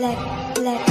black, black.